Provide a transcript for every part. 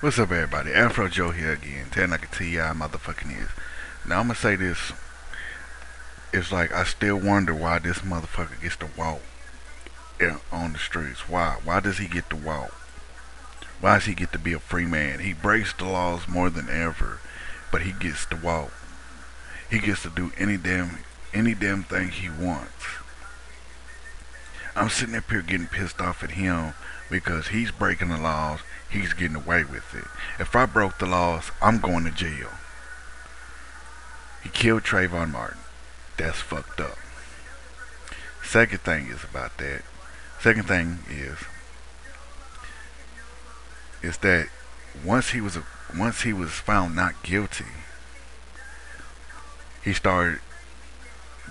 What's up, everybody? Afro Joe here again. Telling like a TI motherfucking is. Now, I'm gonna say this. It's like I still wonder why this motherfucker gets to walk on the streets. Why? Why does he get to walk? Why does he get to be a free man? He breaks the laws more than ever, but he gets to walk. He gets to do any damn any damn thing he wants. I'm sitting up here getting pissed off at him because he's breaking the laws. He's getting away with it. If I broke the laws, I'm going to jail. He killed Trayvon Martin. That's fucked up. Second thing is about that. Second thing is is that once he was once he was found not guilty, he started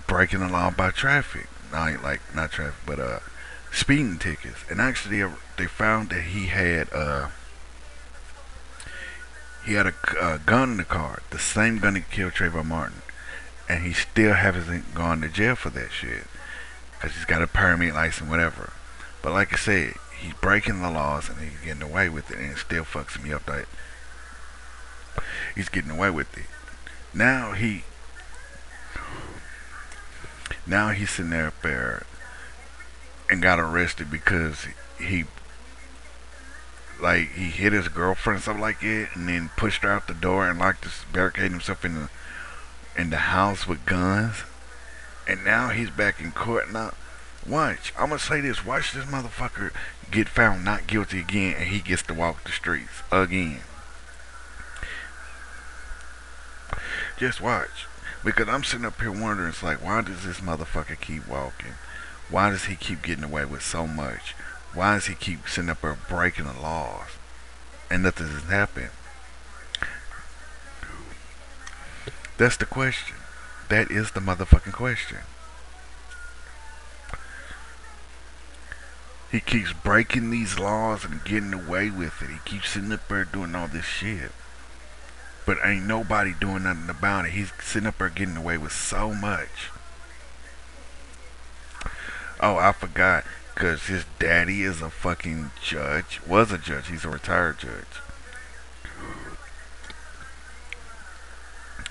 breaking the law by traffic. Not like not traffic, but uh, speeding tickets. And actually, uh, they found that he had uh, he had a uh, gun in the car, the same gun that killed Trayvon Martin, and he still hasn't gone to jail for that shit, cause he's got a permit license, whatever. But like I said, he's breaking the laws and he's getting away with it, and it still fucks me up that he's getting away with it. Now he now he's sitting there up there and got arrested because he like he hit his girlfriend or something like it and then pushed her out the door and locked this barricade himself in the in the house with guns. And now he's back in court. Now watch. I'm gonna say this. Watch this motherfucker get found not guilty again and he gets to walk the streets again. Just watch because I'm sitting up here wondering, it's like, why does this motherfucker keep walking? Why does he keep getting away with so much? Why does he keep sitting up there breaking the laws? And nothing has happened. That's the question. That is the motherfucking question. He keeps breaking these laws and getting away with it. He keeps sitting up there doing all this shit. But ain't nobody doing nothing about it. He's sitting up there getting away with so much. Oh, I forgot. Because his daddy is a fucking judge. Was a judge. He's a retired judge.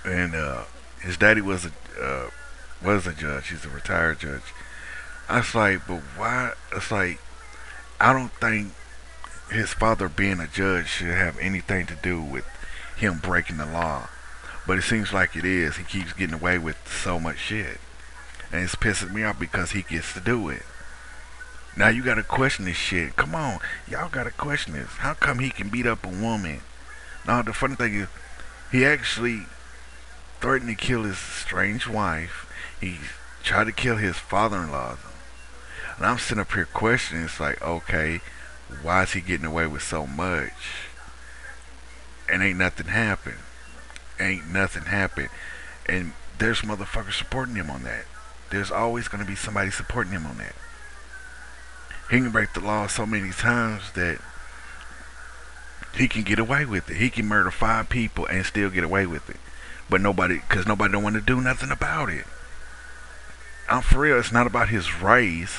And uh, his daddy was a uh, was a judge. He's a retired judge. I was like, but why? It's like, I don't think his father being a judge should have anything to do with him breaking the law. But it seems like it is. He keeps getting away with so much shit. And it's pissing me off because he gets to do it. Now you gotta question this shit. Come on. Y'all gotta question this. How come he can beat up a woman? Now the funny thing is he actually threatened to kill his strange wife. He tried to kill his father-in-law. And I'm sitting up here questioning. It's like, okay, why is he getting away with so much? And ain't nothing happened. Ain't nothing happened. And there's motherfuckers supporting him on that. There's always going to be somebody supporting him on that. He can break the law so many times that he can get away with it. He can murder five people and still get away with it. But nobody, because nobody don't want to do nothing about it. I'm for real. It's not about his race.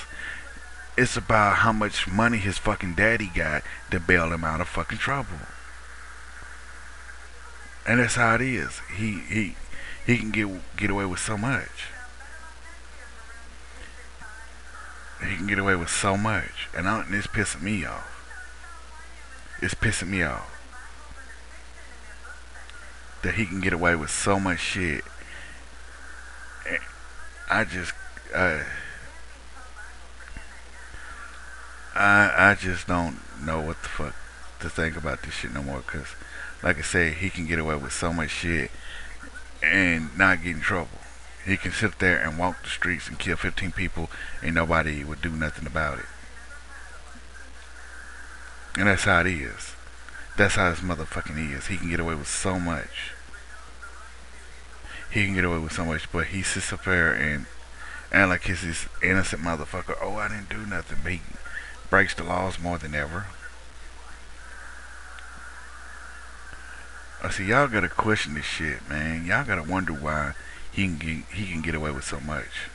It's about how much money his fucking daddy got to bail him out of fucking trouble and that's how it is. He he he can get get away with so much. He can get away with so much, and, I, and it's pissing me off. It's pissing me off that he can get away with so much shit. And I just, uh, I I just don't know what the fuck to think about this shit no more, cause like I said, he can get away with so much shit and not get in trouble. He can sit there and walk the streets and kill 15 people and nobody would do nothing about it. And that's how it is. That's how this motherfucking is. He can get away with so much. He can get away with so much, but he sits up there and and like he's this innocent motherfucker. Oh, I didn't do nothing, but he breaks the laws more than ever. I see y'all gotta question this shit, man. Y'all gotta wonder why he can get, he can get away with so much.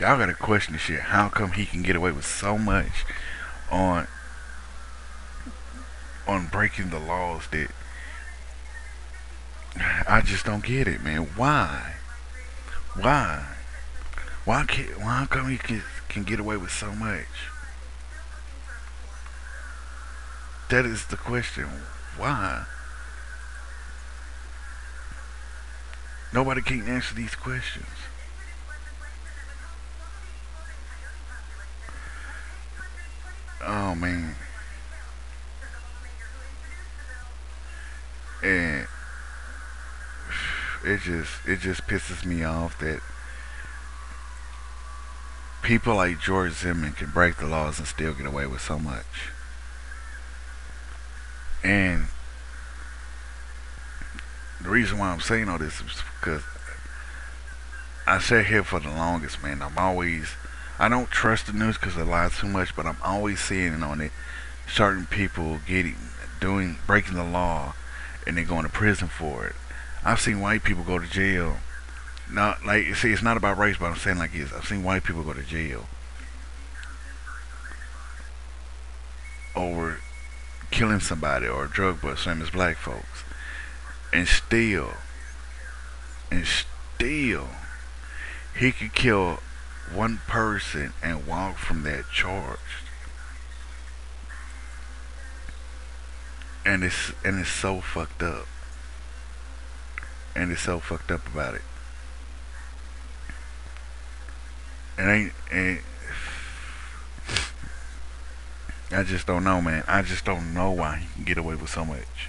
Y'all gotta question this shit. How come he can get away with so much on on breaking the laws that I just don't get it, man. Why? Why? Why can't? Why come he can, can get away with so much? That is the question. Why? Nobody can answer these questions. Oh man. And it just it just pisses me off that people like George Zimmerman can break the laws and still get away with so much. And the reason why I'm saying all this is because I sat here for the longest, man. I'm always, I don't trust the news because they lie too much, but I'm always seeing on it certain people getting, doing, breaking the law, and they're going to prison for it. I've seen white people go to jail. Not like see, it's not about race, but I'm saying like this. I've seen white people go to jail over killing somebody or a drug bust, same as black folks, and still, and still, he could kill one person and walk from that charged. And it's and it's so fucked up. And it's so fucked up about it. And ain't and I just don't know, man. I just don't know why he can get away with so much.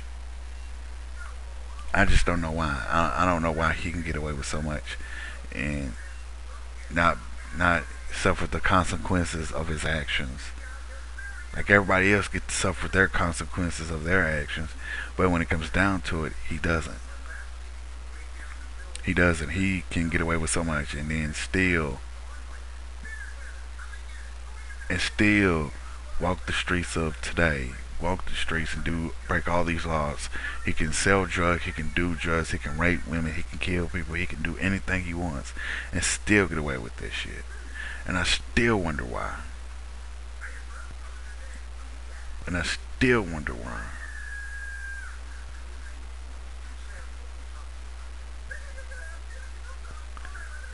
I just don't know why. I, I don't know why he can get away with so much, and not not suffer the consequences of his actions. Like everybody else gets to suffer their consequences of their actions, but when it comes down to it, he doesn't. He doesn't. He can get away with so much, and then still, and still walk the streets of today, walk the streets and do break all these laws. He can sell drugs, he can do drugs, he can rape women, he can kill people, he can do anything he wants and still get away with this shit. And I still wonder why. And I still wonder why.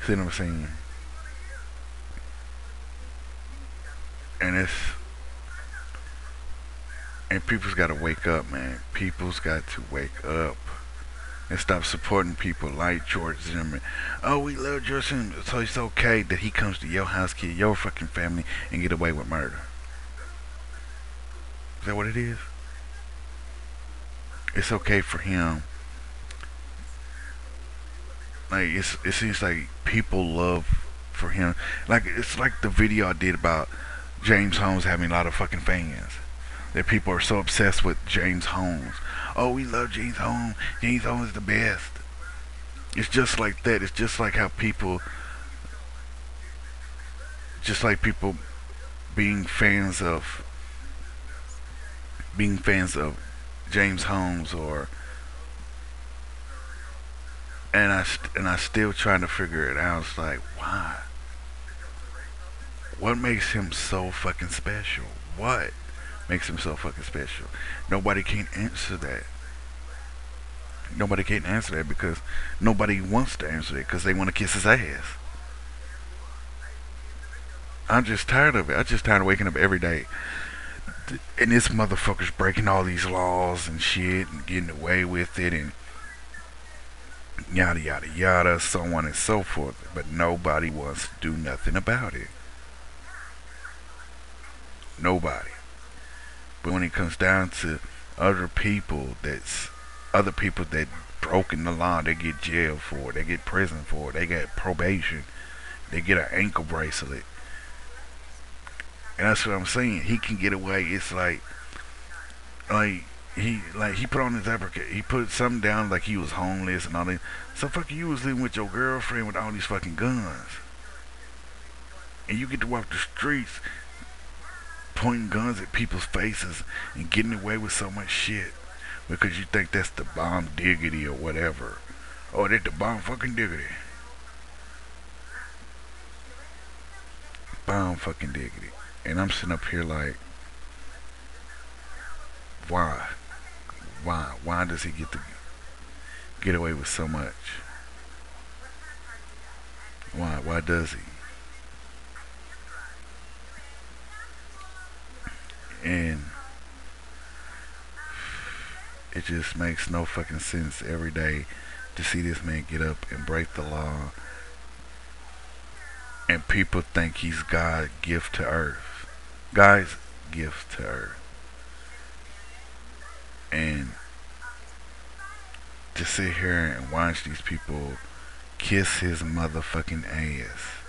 See what I'm saying? And it's and people's got to wake up, man. People's got to wake up and stop supporting people like George Zimmerman. Oh, we love George Zimmerman, so it's okay that he comes to your house, kill your fucking family, and get away with murder. Is that what it is? It's okay for him. Like it's, it seems like people love for him. Like it's like the video I did about James Holmes having a lot of fucking fans that people are so obsessed with James Holmes. Oh, we love James Holmes. James Holmes is the best. It's just like that. It's just like how people, just like people being fans of, being fans of James Holmes or, and I and I still trying to figure it out. It's like why? What makes him so fucking special? What? Makes him so fucking special. Nobody can answer that. Nobody can answer that because nobody wants to answer that because they want to kiss his ass. I'm just tired of it. I'm just tired of waking up every day. And this motherfucker's breaking all these laws and shit and getting away with it and yada yada yada, so on and so forth. But nobody wants to do nothing about it. Nobody. But when it comes down to other people that's other people that broken the law, they get jail for it, they get prison for it, they get probation, they get an ankle bracelet. And that's what I'm saying. He can get away. It's like like he like he put on his application he put something down like he was homeless and all that. So fuck you was living with your girlfriend with all these fucking guns. And you get to walk the streets pointing guns at people's faces and getting away with so much shit because you think that's the bomb diggity or whatever. Oh, that's the bomb fucking diggity. Bomb fucking diggity. And I'm sitting up here like, why? Why? Why does he get to get away with so much? Why? Why does he? And it just makes no fucking sense every day to see this man get up and break the law and people think he's God's gift to earth. God's gift to earth. And to sit here and watch these people kiss his motherfucking ass.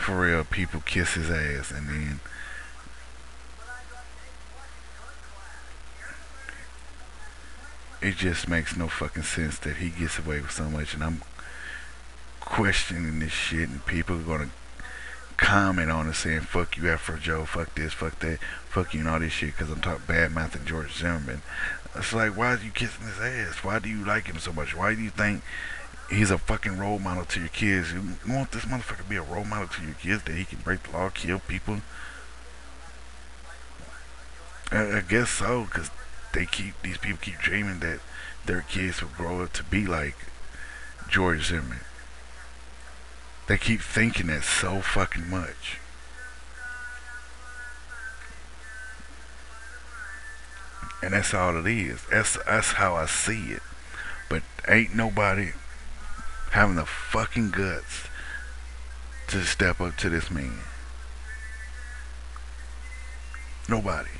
For real, people kiss his ass and then it just makes no fucking sense that he gets away with so much and I'm questioning this shit and people are gonna comment on it saying fuck you Afro Joe, fuck this, fuck that, fuck you and all this shit because I'm talking bad mouthing George Zimmerman. It's like why are you kissing his ass? Why do you like him so much? Why do you think he's a fucking role model to your kids? You want this motherfucker to be a role model to your kids that he can break the law, kill people? I, guess so, because they keep these people keep dreaming that their kids will grow up to be like George Zimmerman. They keep thinking that so fucking much. And that's all it is. That's that's how I see it. But ain't nobody having the fucking guts to step up to this man. Nobody.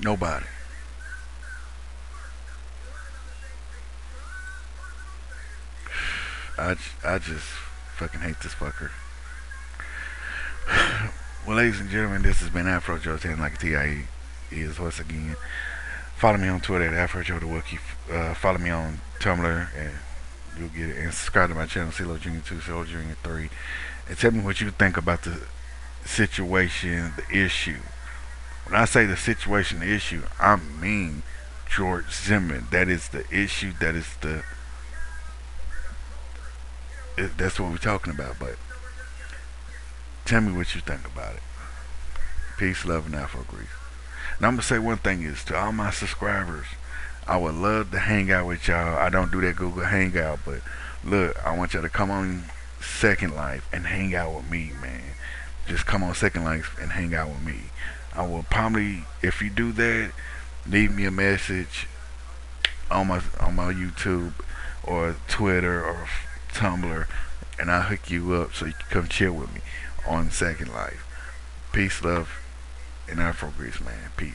Nobody. I, I just fucking hate this fucker. well, ladies and gentlemen, this has been Afro Joe 10 like TIE is once again. Follow me on Twitter at Afro Joe the Uh, follow me on Tumblr and you'll get it. And subscribe to my channel, CeeLo Jr. 2, CeeLo Jr. 3. And tell me what you think about the situation, the issue. When I say the situation, the issue, I mean George Zimmerman. That is the issue. That is the. It, that's what we're talking about. But tell me what you think about it. Peace, love, and Afro Greece. Now I'm gonna say one thing is to all my subscribers, I would love to hang out with y'all. I don't do that Google Hangout, but look, I want y'all to come on Second Life and hang out with me, man. Just come on Second Life and hang out with me. I will probably, if you do that, leave me a message on my on my YouTube or Twitter or Tumblr, and I'll hook you up so you can come chill with me on Second Life. Peace, love, and Afro Greece, man. Peace.